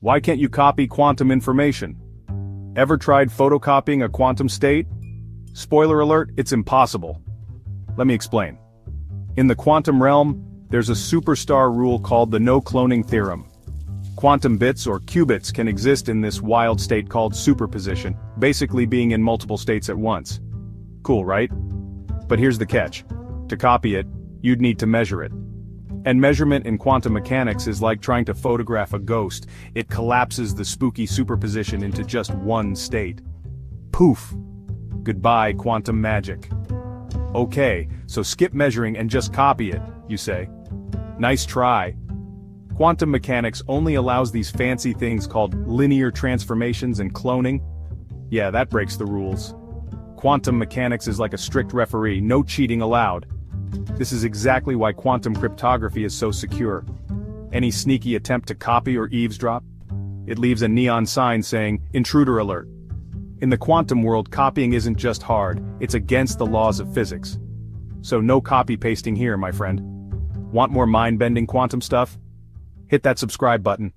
Why can't you copy quantum information? Ever tried photocopying a quantum state? Spoiler alert, it's impossible. Let me explain. In the quantum realm, there's a superstar rule called the no-cloning theorem. Quantum bits or qubits can exist in this wild state called superposition, basically being in multiple states at once. Cool, right? But here's the catch. To copy it, you'd need to measure it. And measurement in quantum mechanics is like trying to photograph a ghost, it collapses the spooky superposition into just one state. Poof! Goodbye quantum magic. Okay, so skip measuring and just copy it, you say. Nice try. Quantum mechanics only allows these fancy things called linear transformations and cloning. Yeah, that breaks the rules. Quantum mechanics is like a strict referee, no cheating allowed. This is exactly why quantum cryptography is so secure. Any sneaky attempt to copy or eavesdrop? It leaves a neon sign saying, intruder alert. In the quantum world copying isn't just hard, it's against the laws of physics. So no copy pasting here, my friend. Want more mind-bending quantum stuff? Hit that subscribe button.